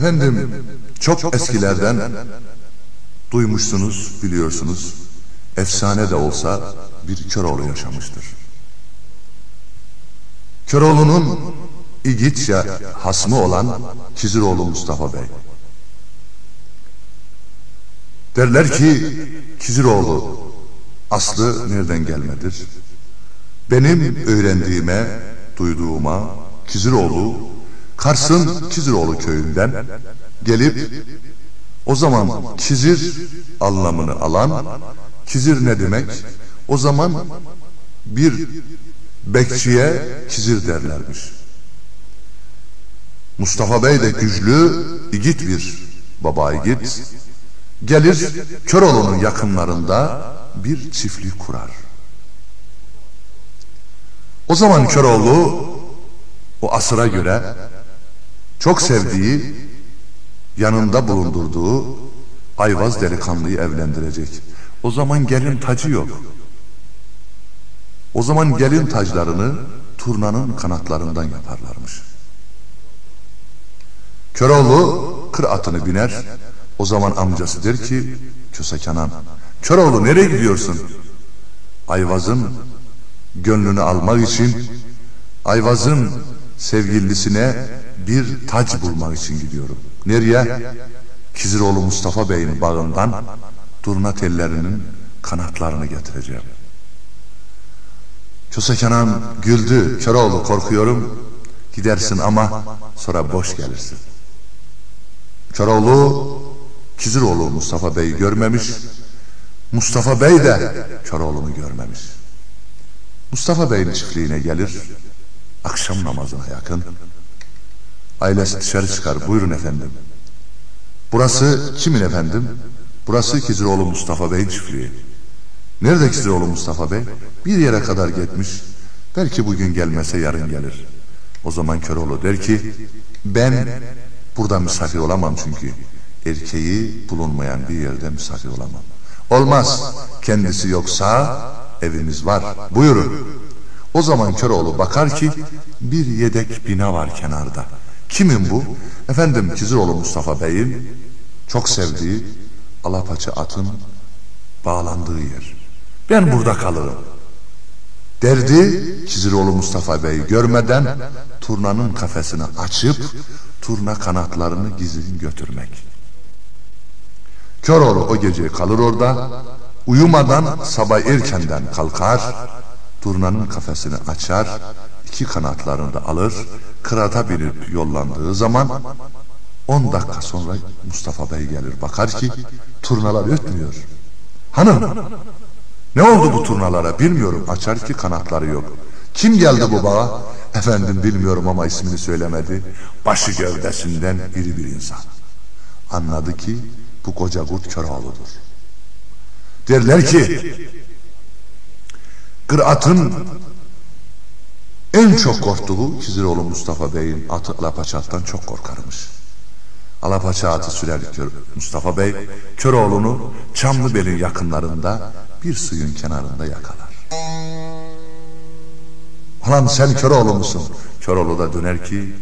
Efendim çok eskilerden duymuşsunuz, biliyorsunuz. Efsane de olsa bir Köroğlu yaşamıştır. Köroğlu'nun İgitçe hasmı olan Kiziroğlu Mustafa Bey. Derler ki Kiziroğlu aslı nereden gelmedir? Benim öğrendiğime, duyduğuma Kiziroğlu Kars'ın Kiziroğlu köyünden gelip o zaman Kizir anlamını alan Kizir ne demek? O zaman bir bekçiye Kizir derlermiş. Mustafa Bey de güçlü, igit bir baba igit. Gelir Köroğlu'nun yakınlarında bir çiftlik kurar. O zaman Köroğlu o asıra göre çok sevdiği, yanında bulundurduğu Ayvaz delikanlıyı evlendirecek. O zaman gelin tacı yok. O zaman gelin taclarını turnanın kanatlarından yaparlarmış. Köroğlu kır atını biner. O zaman amcası der ki Köse Kenan Köroğlu nereye gidiyorsun? Ayvaz'ın gönlünü almak için Ayvaz'ın sevgilisine bir taç bulmak için gidiyorum. Nereye? Kiziroğlu Mustafa Bey'in bağından turna tellerinin kanatlarını getireceğim. Köse Kenan güldü. Köroğlu korkuyorum. Gidersin ama sonra boş gelirsin. Köroğlu Kiziroğlu Mustafa Bey'i görmemiş. Mustafa Bey de Köroğlu'nu görmemiş. Mustafa Bey'in çiftliğine gelir. Akşam namazına yakın. Ailesi dışarı çıkar. Buyurun efendim. Burası kimin efendim? Burası Kiziroğlu Mustafa Bey'in çiftliği. Nerede Kiziroğlu Mustafa Bey? Bir yere kadar gitmiş. Belki bugün gelmese yarın gelir. O zaman Köroğlu der ki ben burada misafir olamam çünkü. Erkeği bulunmayan bir yerde misafir olamam. Olmaz. Kendisi yoksa evimiz var. Buyurun. O zaman Köroğlu bakar ki bir yedek bina var kenarda. Kimin bu? Efendim Kiziroğlu Mustafa Bey'in çok sevdiği alapaça atın bağlandığı yer. Ben burada kalırım. Derdi Kiziroğlu Mustafa Bey görmeden turnanın kafesini açıp turna kanatlarını gizli götürmek. Köroğlu o gece kalır orada. Uyumadan sabah erkenden kalkar. Turnanın kafesini açar. iki kanatlarını da alır. Kırata binip yollandığı zaman 10 dakika sonra Mustafa Bey gelir. Bakar ki turnalar ötmüyor. Hanım ne oldu bu turnalara bilmiyorum. Açar ki kanatları yok. Kim geldi bu bağa? Efendim bilmiyorum ama ismini söylemedi. Başı gövdesinden iri bir insan. Anladı ki bu koca kurt Köroğlu'dur. Derler ki Kırat'ın en çok korktuğu Kiziroğlu Mustafa Bey'in atı Alapaçat'tan çok korkarmış. Alapaça atı sürer Mustafa Bey Köroğlu'nu Çamlıbel'in yakınlarında bir suyun kenarında yakalar. Ulan sen Köroğlu musun? Köroğlu da döner ki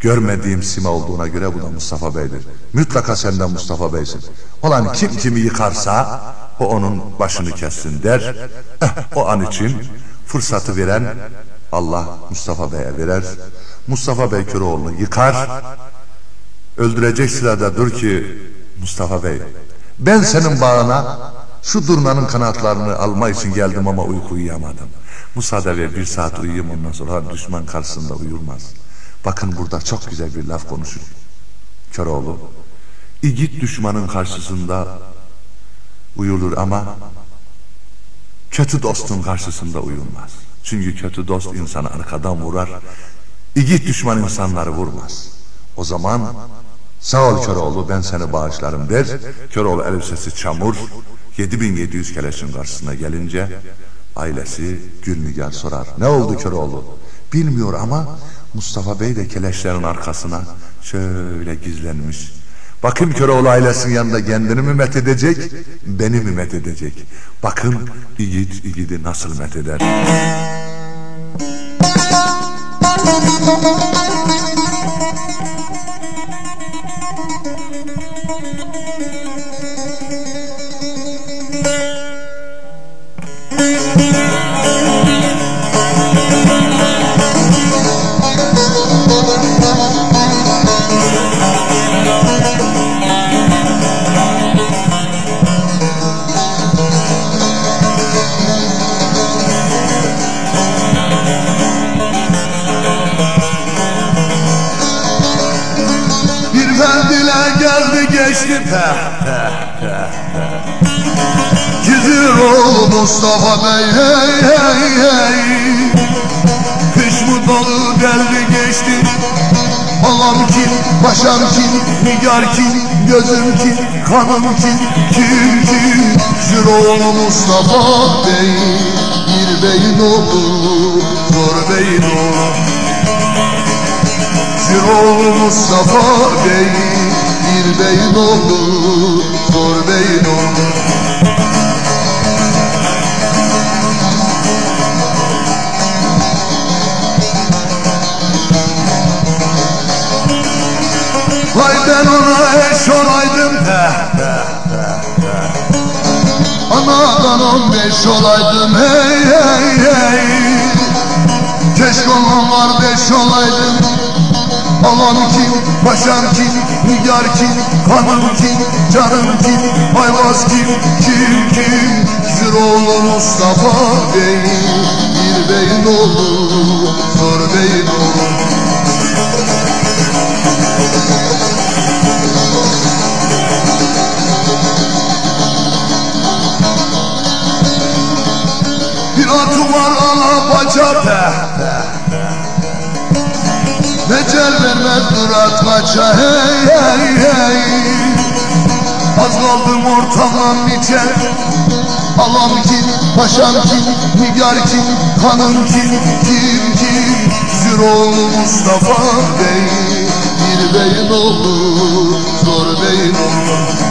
görmediğim sima olduğuna göre bu da Mustafa Bey'dir. Mutlaka senden Mustafa Bey'sin. Ulan kim kimi yıkarsa o onun başını kessin der. Eh, o an için fırsatı veren Allah Mustafa Bey'e verer. Mustafa Bey Köroğlu'nu yıkar. Öldürecek sırada dur ki Mustafa Bey ben senin bağına şu durnanın kanatlarını alma için geldim ama uyku uyuyamadım. Müsaade ver bir saat uyuyayım ondan sonra düşman karşısında uyurmaz. Bakın burada çok güzel bir laf konuşur. Köroğlu. İgit düşmanın karşısında uyulur ama kötü dostun karşısında uyulmaz. Çünkü kötü dost insanı arkadan vurar. İgit düşman insanları vurmaz. O zaman sağ ol Köroğlu ben seni bağışlarım der. Köroğlu elbisesi çamur. 7700 keleşin karşısına gelince ailesi Gülnigar sorar. Ne oldu Köroğlu? Bilmiyor ama Mustafa Bey de keleşlerin arkasına şöyle gizlenmiş. Bakın Köroğlu ailesinin yanında kendini mi met edecek, beni mi met edecek? Bakın İgit İgit'i nasıl met eder. Gidiyor oğlu Mustafa Bey hey hey hey. Kış mı dalı geldi geçti. Allah'ım kim, başam kim, nigar kim, gözüm kim, kanım kim, kim kim Züroğlu Mustafa Bey, bir beyin olur, zor beyin olur Züroğlu Mustafa Bey, bir beyin olur, zor beyin olur. Vay ben ona eş olaydım. Anadan on beş olaydım. Hey hey hey. Keşke onunla kardeş olaydım Alan kim, paşam kim, nigar kim, kanım kim, canım kim, ayvaz kim, kim? Kim Züroğlu Mustafa Bey, bir beyin olur, zor beyin olur Bir atı var ana baca Becel vermez durat maça hey hey hey. Az kaldım ortamdan biter Alam kim, paşam kim, nigar kim, kanım kim, kim kim? Züroğlu Mustafa Bey, bir beyin olur, zor beyin olur